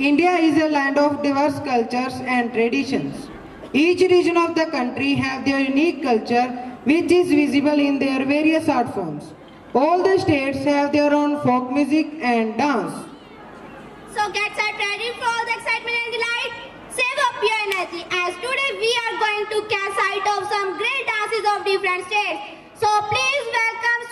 India is a land of diverse cultures and traditions. Each region of the country have their unique culture which is visible in their various art forms. All the states have their own folk music and dance. So get set ready for all the excitement and delight. Save up your energy as today we are going to catch sight of some great dances of different states. So please welcome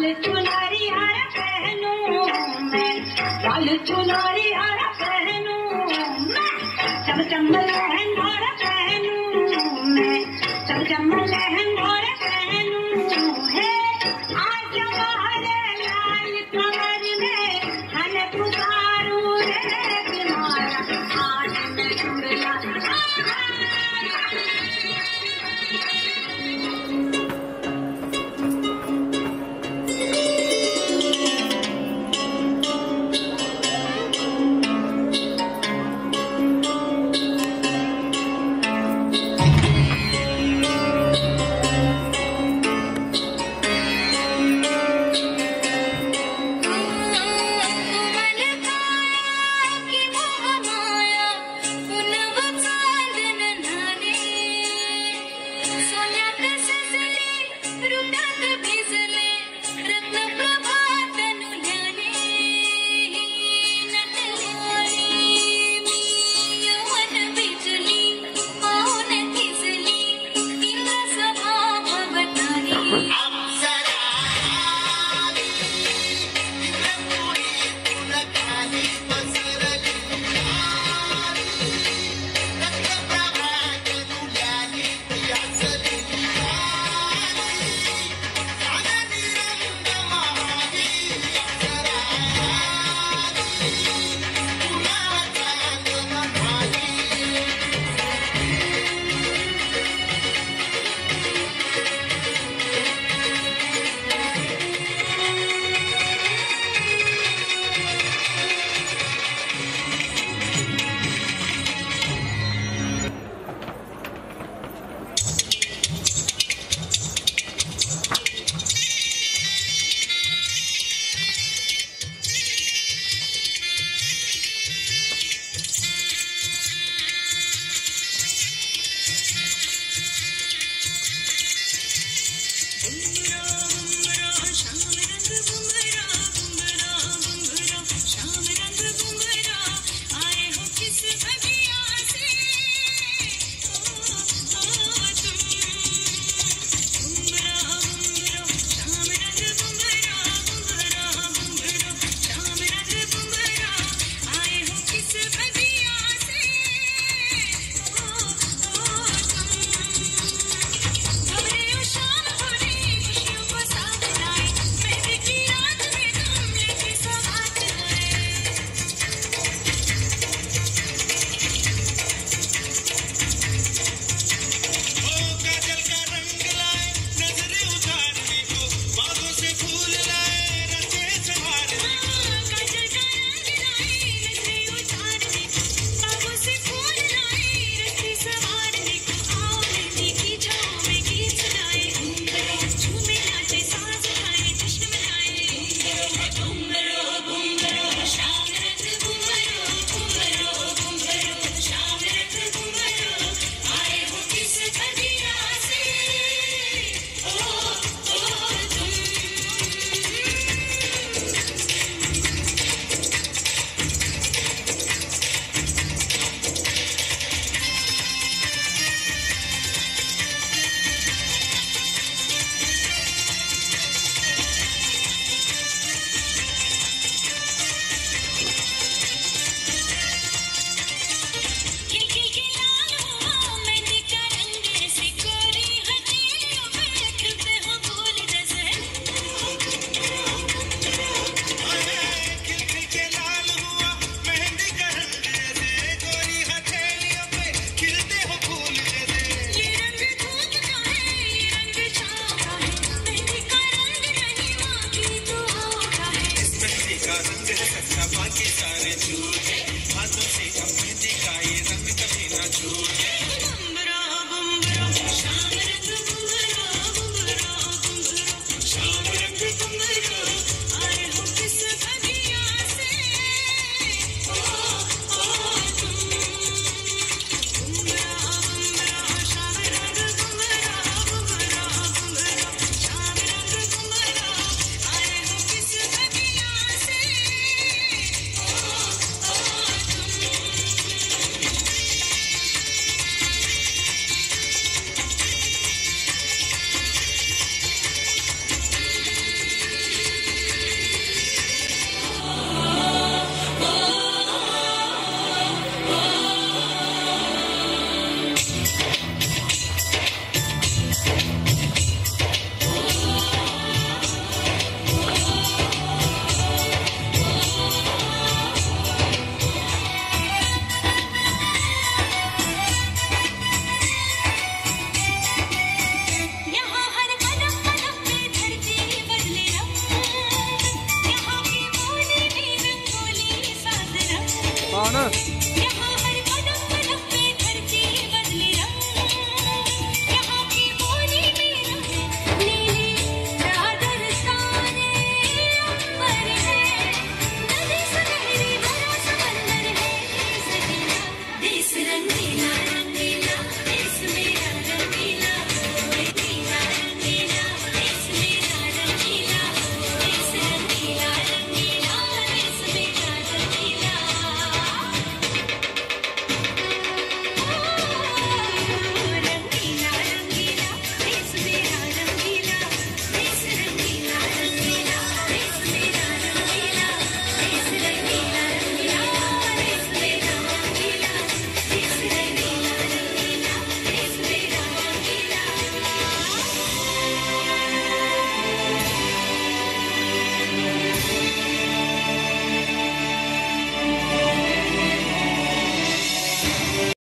लाल चुनरी हर पहनूं मैं। लाल चुनरी हर पहनूं मैं। चम चम लहंगा रे पहनूं मैं। चम चम लहंगा रे पहनूं है। आज हमारे लाल कमर में हन पुकारू रे तुम्हारा। आज मैं चुड़ला यहाँ